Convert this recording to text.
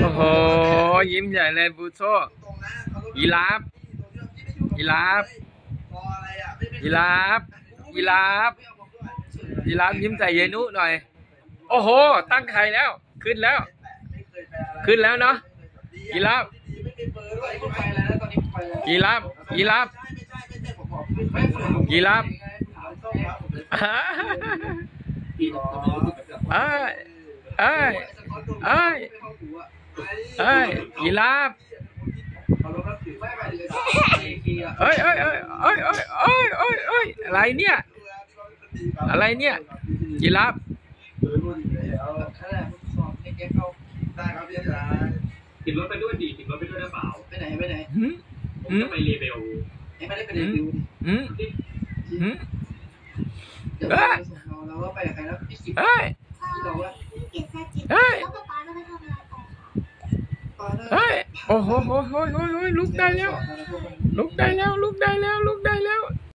โอ้โห ยิ้มใหญ่เลยบูโซยีราฟยีราฟยีราฟยีราฟยีราฟยิ้มใส่เยนุหน่อย โอ้โห ตั้งไข่แล้ว ขึ้นแล้ว ขึ้นแล้วเนาะยีราฟยีราฟยีราฟยีราฟเอ้ยเอ้ย เอ้ยเอ้ยยีราฟเอ้ยเอ้ยเอ้ยเอ้ยเอ้ยเอ้ยเอ้ยเอ้ยอะไรเนี่ย อะไรเนี่ยยีราฟติดรถไปด้วยดิติดรถไปด้วยหรือเปล่าไปไหนไปไหนหืมผมหืมจะไปเรเบลไม่ได้ไปรีวิวหืมหืมเดี๋ยวเราส่งเราเราว่าไปกับใครแล้วพี่สิบเอ้ยพี่บอกว่าเฮ้ย เฮ้ย โอ้โหโอ้โหโหโหลุกได้แล้ว ลุกได้แล้ว ลุกได้แล้ว ลุก